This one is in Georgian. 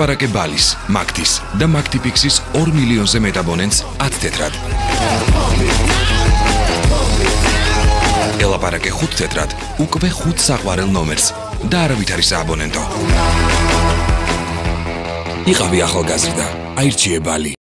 ელაპარაკე ბალის, მაგდის და მაგტიპიქსის 2 მილიონზე მეტ აბონენტს 10 თეთრად. ელაპარაკე 5 თეთრად, უკვე 5 საყვარელ ნომერს და არავითარი საბონენტო. იყავი ახალგაზრდა, აირჩიე ბალი.